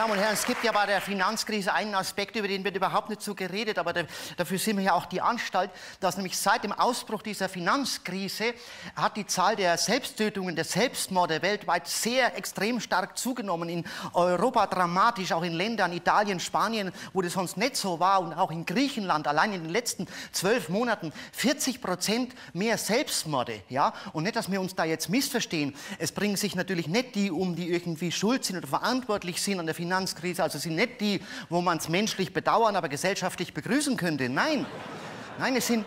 Damen und Herren, es gibt ja bei der Finanzkrise einen Aspekt, über den wird überhaupt nicht so geredet, aber dafür sind wir ja auch die Anstalt, dass nämlich seit dem Ausbruch dieser Finanzkrise hat die Zahl der Selbsttötungen, der Selbstmorde weltweit sehr extrem stark zugenommen. In Europa dramatisch, auch in Ländern, Italien, Spanien, wo das sonst nicht so war und auch in Griechenland, allein in den letzten zwölf Monaten 40 Prozent mehr Selbstmorde. Ja? Und nicht, dass wir uns da jetzt missverstehen. Es bringen sich natürlich nicht die um, die irgendwie schuld sind oder verantwortlich sind an der Finanzkrise Finanzkrise. Also sind nicht die, wo man es menschlich bedauern, aber gesellschaftlich begrüßen könnte. Nein, nein, es sind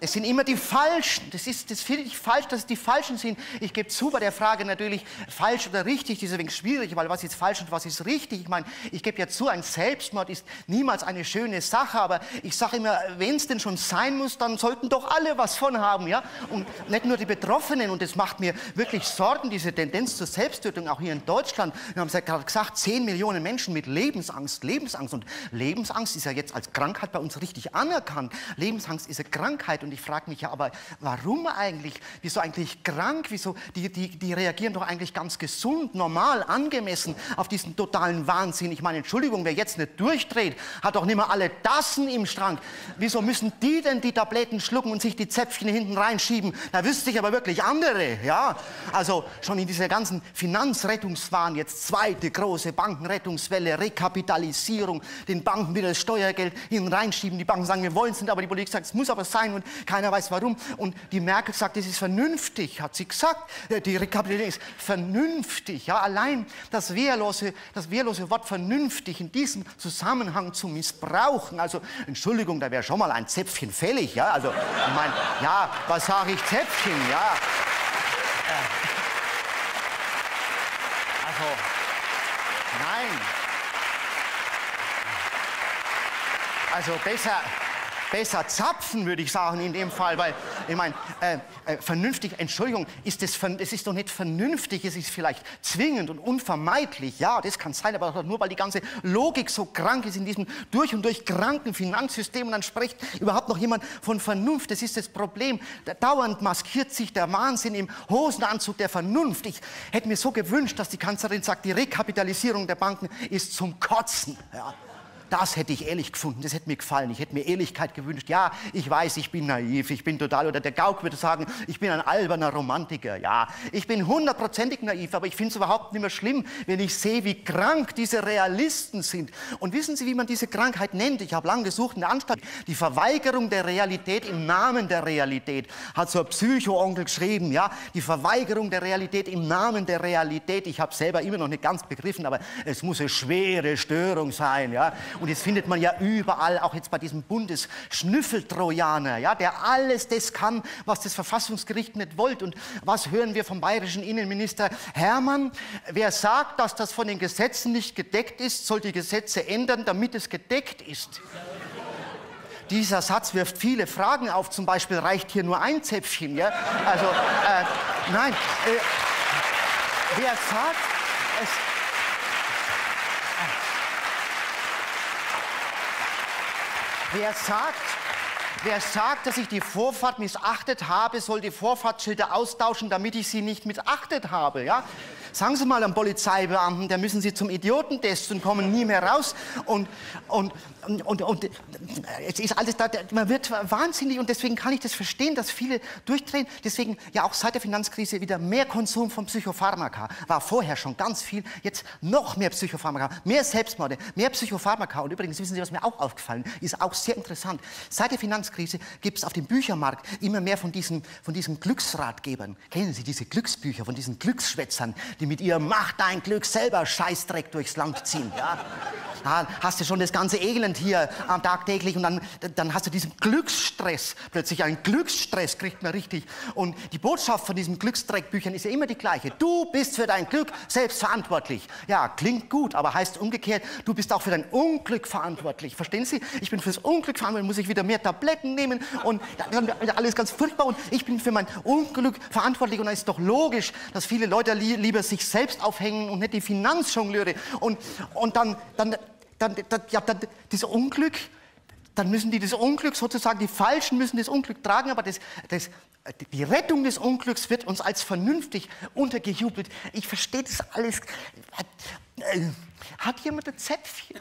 es sind immer die Falschen. Das das finde ich falsch, dass es die Falschen sind. Ich gebe zu bei der Frage natürlich, falsch oder richtig, das ist ein wenig schwierig, weil was ist falsch und was ist richtig? Ich meine, ich gebe ja zu, ein Selbstmord ist niemals eine schöne Sache, aber ich sage immer, wenn es denn schon sein muss, dann sollten doch alle was von haben, ja? Und nicht nur die Betroffenen. Und es macht mir wirklich Sorgen, diese Tendenz zur Selbsttötung, auch hier in Deutschland. Wir haben es ja gerade gesagt, 10 Millionen Menschen mit Lebensangst, Lebensangst. Und Lebensangst ist ja jetzt als Krankheit bei uns richtig anerkannt. Lebensangst ist eine Krankheit. Und ich frage mich ja, aber warum eigentlich? Wieso eigentlich krank? Wieso? Die, die, die reagieren doch eigentlich ganz gesund, normal, angemessen auf diesen totalen Wahnsinn. Ich meine, Entschuldigung, wer jetzt nicht durchdreht, hat doch nicht mehr alle Tassen im Schrank. Wieso müssen die denn die Tabletten schlucken und sich die Zäpfchen hinten reinschieben? Da wüsste ich aber wirklich andere, ja? Also schon in dieser ganzen Finanzrettungswahn, jetzt zweite große Bankenrettungswelle, Rekapitalisierung, den Banken wieder das Steuergeld hinten reinschieben. Die Banken sagen, wir wollen es nicht, aber die Politik sagt, es muss aber sein und keiner weiß warum. Und die Merkel sagt, es ist vernünftig, hat sie gesagt. Äh, die Rekapitulierung ist vernünftig. Ja, allein das wehrlose, das wehrlose Wort vernünftig in diesem Zusammenhang zu missbrauchen. Also, Entschuldigung, da wäre schon mal ein Zäpfchen fällig. Ja, also, ich meine, ja, was sage ich Zäpfchen? Ja. Also, nein. Also besser, besser zapfen, würde ich sagen, in dem Fall, weil, ich meine, äh, äh, vernünftig, Entschuldigung, ist das, das ist doch nicht vernünftig, es ist vielleicht zwingend und unvermeidlich, ja, das kann sein, aber nur, weil die ganze Logik so krank ist in diesem durch und durch kranken Finanzsystem und dann spricht überhaupt noch jemand von Vernunft, das ist das Problem, dauernd maskiert sich der Wahnsinn im Hosenanzug der Vernunft. Ich hätte mir so gewünscht, dass die Kanzlerin sagt, die Rekapitalisierung der Banken ist zum Kotzen, ja. Das hätte ich ehrlich gefunden, das hätte mir gefallen. Ich hätte mir Ehrlichkeit gewünscht. Ja, ich weiß, ich bin naiv, ich bin total, oder der Gauck würde sagen, ich bin ein alberner Romantiker. Ja, ich bin hundertprozentig naiv, aber ich finde es überhaupt nicht mehr schlimm, wenn ich sehe, wie krank diese Realisten sind. Und wissen Sie, wie man diese Krankheit nennt? Ich habe lange gesucht in der Anstalt. Die Verweigerung der Realität im Namen der Realität, hat so ein Psycho-Onkel geschrieben. Ja, die Verweigerung der Realität im Namen der Realität. Ich habe selber immer noch nicht ganz begriffen, aber es muss eine schwere Störung sein. Ja, und das findet man ja überall, auch jetzt bei diesem Bundesschnüffeltrojaner, ja, der alles das kann, was das Verfassungsgericht nicht wollte. Und was hören wir vom bayerischen Innenminister Hermann? Wer sagt, dass das von den Gesetzen nicht gedeckt ist, soll die Gesetze ändern, damit es gedeckt ist. Dieser Satz wirft viele Fragen auf. Zum Beispiel reicht hier nur ein Zäpfchen. Ja? Also, äh, nein. Äh, wer sagt, es, Wer sagt, wer sagt, dass ich die Vorfahrt missachtet habe, soll die Vorfahrtsschilder austauschen, damit ich sie nicht missachtet habe. Ja? Sagen Sie mal einem Polizeibeamten, der müssen Sie zum Idiotentest und kommen nie mehr raus. Und, und, und, und, es ist alles da, man wird wahnsinnig und deswegen kann ich das verstehen, dass viele durchdrehen. Deswegen ja auch seit der Finanzkrise wieder mehr Konsum von Psychopharmaka. War vorher schon ganz viel, jetzt noch mehr Psychopharmaka, mehr Selbstmorde, mehr Psychopharmaka. Und übrigens wissen Sie, was mir auch aufgefallen ist, auch sehr interessant. Seit der Finanzkrise gibt es auf dem Büchermarkt immer mehr von diesen, von diesen Glücksratgebern. Kennen Sie diese Glücksbücher von diesen Glücksschwätzern, die mit ihr Mach dein Glück selber Scheißdreck durchs Land ziehen. Ja? Da hast du schon das ganze Elend hier am tagtäglich und dann, dann hast du diesen Glücksstress. Plötzlich einen Glücksstress kriegt man richtig. Und die Botschaft von diesen Glücksdreckbüchern ist ja immer die gleiche. Du bist für dein Glück selbst verantwortlich. Ja, klingt gut, aber heißt umgekehrt, du bist auch für dein Unglück verantwortlich. Verstehen Sie? Ich bin fürs Unglück verantwortlich, muss ich wieder mehr Tabletten nehmen und dann alles ganz furchtbar und ich bin für mein Unglück verantwortlich und da ist doch logisch, dass viele Leute lieber sich selbst aufhängen und nicht die Finanzjongleure und, und dann, dann dann, dann, ja, dann, das Unglück, dann müssen die das Unglück sozusagen, die Falschen müssen das Unglück tragen, aber das, das die Rettung des Unglücks wird uns als vernünftig untergejubelt. Ich verstehe das alles. Hat, äh, jemand ein Zäpfchen?